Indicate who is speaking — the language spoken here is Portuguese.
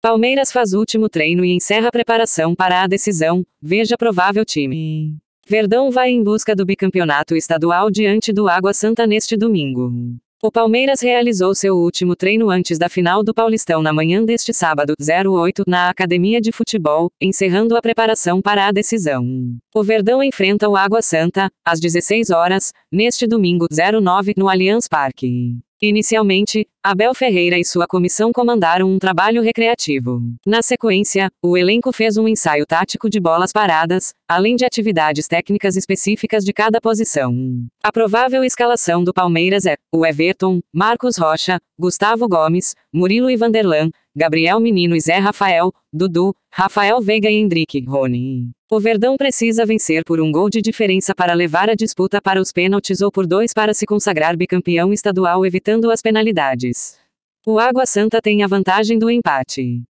Speaker 1: Palmeiras faz último treino e encerra a preparação para a decisão. Veja provável time. Verdão vai em busca do bicampeonato estadual diante do Água Santa neste domingo. O Palmeiras realizou seu último treino antes da final do Paulistão na manhã deste sábado, 08, na Academia de Futebol, encerrando a preparação para a decisão. O Verdão enfrenta o Água Santa, às 16 horas, neste domingo, 09, no Allianz Parque. Inicialmente, Abel Ferreira e sua comissão comandaram um trabalho recreativo. Na sequência, o elenco fez um ensaio tático de bolas paradas, além de atividades técnicas específicas de cada posição. A provável escalação do Palmeiras é: o Everton, Marcos Rocha, Gustavo Gomes, Murilo e Vanderlan, Gabriel Menino e Zé Rafael, Dudu, Rafael Veiga e Hendrick, Rony. O Verdão precisa vencer por um gol de diferença para levar a disputa para os pênaltis ou por dois para se consagrar bicampeão estadual evitando as penalidades. O Água Santa tem a vantagem do empate.